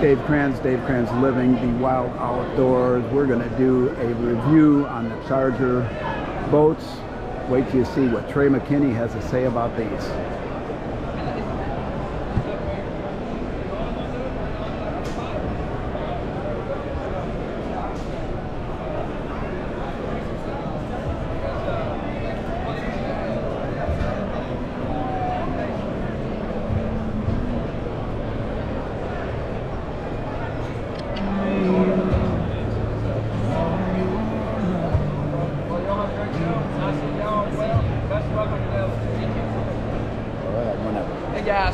Dave Kranz, Dave Kranz Living, the Wild Outdoors. We're going to do a review on the Charger boats. Wait till you see what Trey McKinney has to say about these.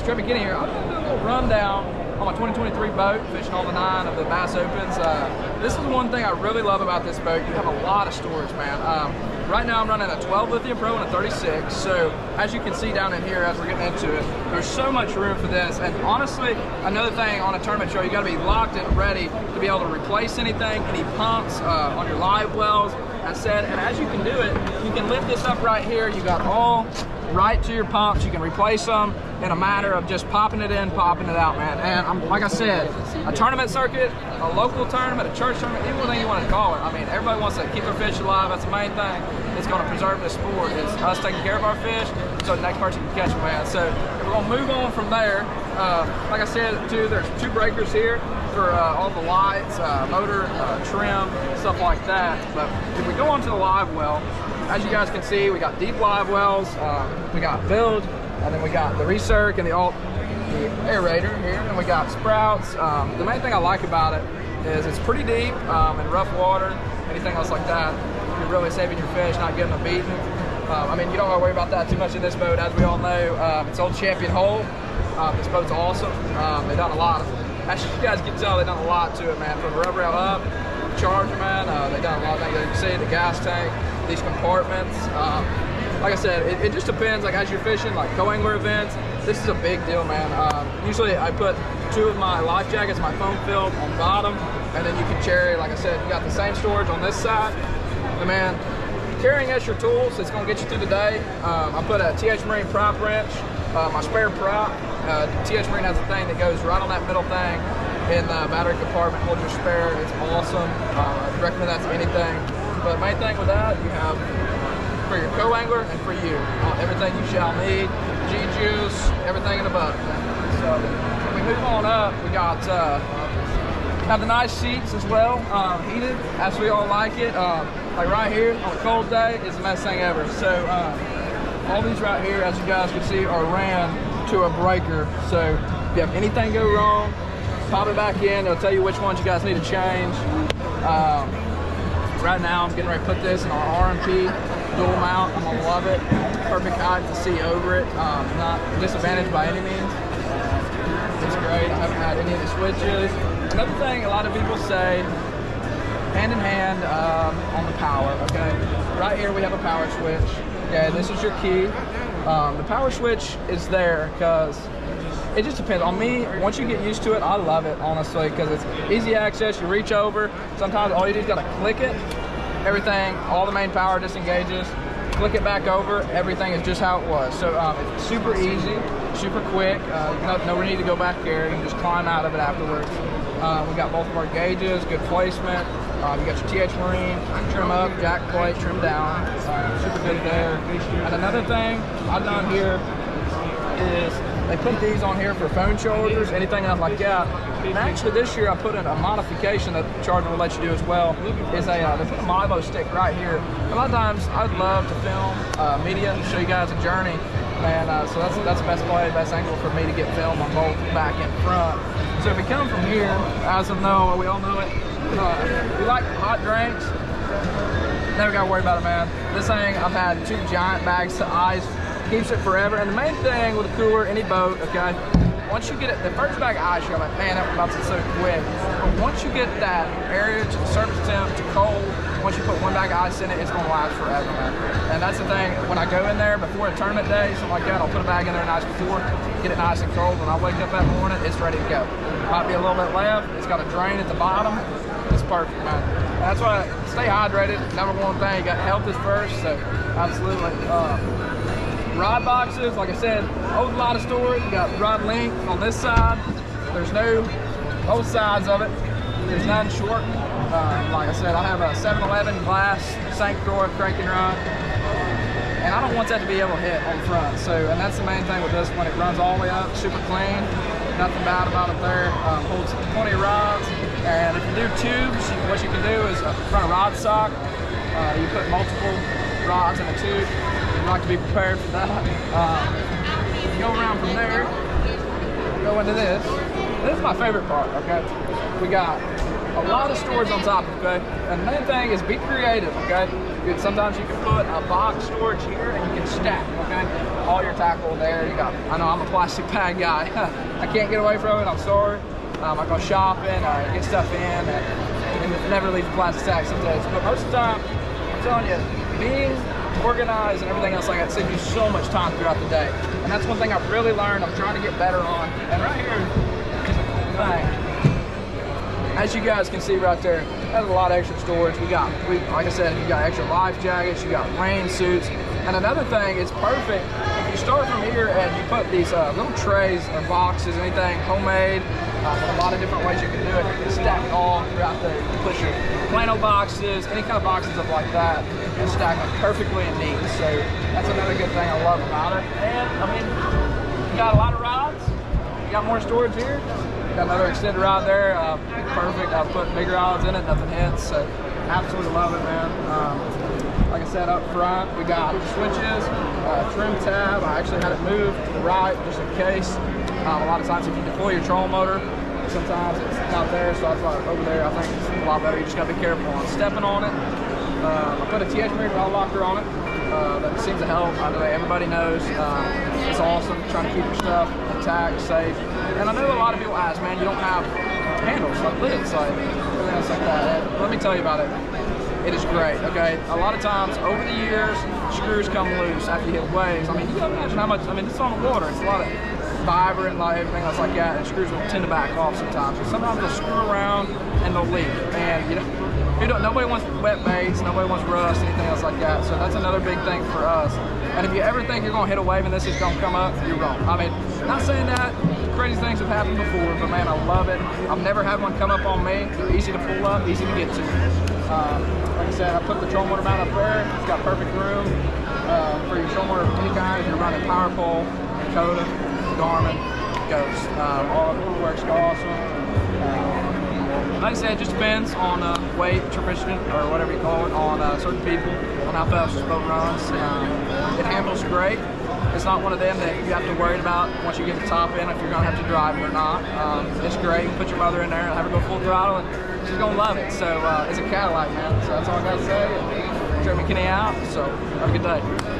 Trey McKinney here. I'm gonna do a little rundown on my 2023 boat, fishing all the nine of the Bass Opens. Uh, this is one thing I really love about this boat. You have a lot of storage, man. Um, right now I'm running a 12 Lithium Pro and a 36. So as you can see down in here as we're getting into it, there's so much room for this. And honestly, another thing on a tournament show, you gotta be locked and ready to be able to replace anything, any pumps uh, on your live wells. I said, and as you can do it, you can lift this up right here. You got all right to your pumps. You can replace them in a matter of just popping it in, popping it out, man. And I'm, like I said, a tournament circuit, a local tournament, a church tournament, anything you want to call it. I mean, everybody wants to keep their fish alive. That's the main thing. It's going to preserve the sport. It's us taking care of our fish so the next person can catch them, man. So we're going to move on from there. Uh, like I said, too, there's two breakers here for uh, all the lights, uh, motor, uh, trim, stuff like that. But if we go on to the live well, as you guys can see, we got deep live wells, um, we got build, and then we got the recirc and the alt, aerator here, and we got sprouts. Um, the main thing I like about it is it's pretty deep um, in rough water, anything else like that. You're really saving your fish, not getting them beaten. Um, I mean, you don't have to worry about that too much in this boat. As we all know, um, it's old Champion Hull. Um, this boat's awesome. Um, they've done a lot as you guys can tell, they've done a lot to it, man. From the rubber rail up, Charger, man, uh, they've done a lot. You can see the gas tank, these compartments. Um, like I said, it, it, just depends. Like as you're fishing, like co-angler events, this is a big deal, man. Um, usually I put two of my life jackets, my foam filled on bottom, and then you can carry, like I said, you got the same storage on this side. And man, carrying extra tools, it's gonna get you through the day. Um, I put a TH Marine prop wrench, uh, my spare prop. Uh, TH Marine has a thing that goes right on that middle thing in the battery compartment, hold your spare. It's awesome. Uh, I recommend that to anything. But main thing with that, you have for your co-angler and for you. Uh, everything you shall need, G-juice, everything in the boat. So we move on up, we got uh, have the nice seats as well, um, heated as we all like it. Um, like right here on a cold day is the best thing ever. So uh, all these right here, as you guys can see, are ran to a breaker. So if you have anything go wrong, pop it back in. It'll tell you which ones you guys need to change. Um, right now, I'm getting ready to put this in our RMP dual mount. I'm gonna love it. Perfect height to see over it. Um, not disadvantaged by any means. It's great. I haven't had any of the switches. Another thing a lot of people say, hand in hand um, on the power, okay? Right here we have a power switch. Okay, this is your key. Um, the power switch is there because it just depends on me. Once you get used to it i love it honestly because it's easy access you reach over. Sometimes all you do is gotta click it. Everything all the main power disengages. Click it back over everything is just how it was. So um, it's super easy super quick. Uh, no, no need to go back there. You can just climb out of it afterwards uh, we got both of our gauges good placement um, you got your TH Marine, trim up, jack plate, trim down, uh, super good there. And another thing I've done here is they put these on here for phone chargers, anything else like that. And actually this year I put in a modification that the Charger will let you do as well, is a, uh, they put a Milo stick right here. A lot of times I'd love to film uh, media, and show you guys a journey, and uh, so that's, that's the best play, best angle for me to get film on both back and front. So if we come from here, as of now, we all know it, uh, we like hot drinks, never got to worry about it, man. This thing, I've had two giant bags to ice, keeps it forever. And the main thing with a cooler, any boat, okay, once you get it, the first bag of ice, you're like, man, that melts it so quick. But once you get that area to surface temp to cold, once you put one bag of ice in it, it's gonna last forever, man. And that's the thing, when I go in there before a tournament day, something like that, I'll put a bag in there nice before, get it nice and cold. When I wake up that morning, it's ready to go. Might be a little bit left, it's got a drain at the bottom. It's perfect, man. That's why stay hydrated. Number one thing, you got health is first, so absolutely. Uh, rod boxes, like I said, a lot of storage. You got rod length on this side. There's no both sides of it. There's none shortened. Um, like I said, I have a 7-Eleven glass sink drawer crank and run. And I don't want that to be able to hit on front. So, and that's the main thing with this one. It runs all the way up, super clean. Nothing bad about it there. Um, holds 20 rods. And if you do tubes, what you can do is uh, front a rod sock. Uh, you put multiple rods in a tube. You like to be prepared for that. Um, you go around from there, go into this. This is my favorite part, okay? We got a lot of storage on top, okay? And the main thing is be creative, okay? Sometimes you can put a box storage here and you can stack, okay? All your tackle there. You got, I know I'm a plastic bag guy. I can't get away from it, I'm sorry. Um, I go shopping, I get stuff in, and, never leave plastic tags some days. But most of the time, I'm telling you, being organized and everything else like that saves you so much time throughout the day. And that's one thing I've really learned, I'm trying to get better on. And right here is a cool thing as you guys can see right there, has a lot of extra storage. We got, we, like I said, you got extra life jackets, you got rain suits. And another thing, it's perfect. If you start from here and you put these uh, little trays or boxes, anything homemade, uh, a lot of different ways you can do it. You can stack it all throughout there. You your plano boxes, any kind of boxes up like that, and stack them perfectly and neat. So that's another good thing I love about it. And I mean, you got a lot of rods. You got more storage here. Got another extended rod there. Uh, perfect. I put bigger rods in it, nothing hits. So absolutely love it, man. Um, like I said, up front, we got switches, uh, trim tab. I actually had it moved to the right just in case. Um, a lot of times if you deploy your trolling motor, sometimes it's not there, so I thought over there I think it's a lot better. You just gotta be careful on stepping on it. Uh, I put a TH Marine locker on it. Uh, that seems to help. I know everybody knows. Uh, it's awesome trying to keep your stuff intact, safe. And I know a lot of people ask, man, you don't have handles, like lids, like everything else like that. And let me tell you about it. It is great, okay? A lot of times, over the years, screws come loose after you hit waves. I mean, you can imagine how much, I mean, it's on the water. It's a lot of vibrant, like everything else like that, and screws will tend to back off sometimes. But sometimes they'll screw around and they'll leak. And, you know, you don't, nobody wants wet baits, nobody wants rust, anything else like that. So that's another big thing for us. And if you ever think you're gonna hit a wave and this is gonna come up, you're wrong. I mean, not saying that, crazy things have happened before, but man, I love it. I've never had one come up on me. They're easy to pull up, easy to get to. Um, like I said, I put the trolling motor mount up there. It's got perfect room uh, for your trolling motor of any kind. If you're running Power Pole, Minn Kota, Garmin, Ghost. Um, all of it works awesome. Um, like I said, it just depends on uh, weight, transmission, or whatever you call it, on uh, certain people, on how fast your boat runs. Um, it handles great. It's not one of them that you have to worry about once you get the top end if you're gonna have to drive it or not. Um, it's great. Put your mother in there and have her go full throttle, and she's gonna love it. So uh, it's a Cadillac, man. So that's all I gotta say. Trey McKinney out. So have a good day.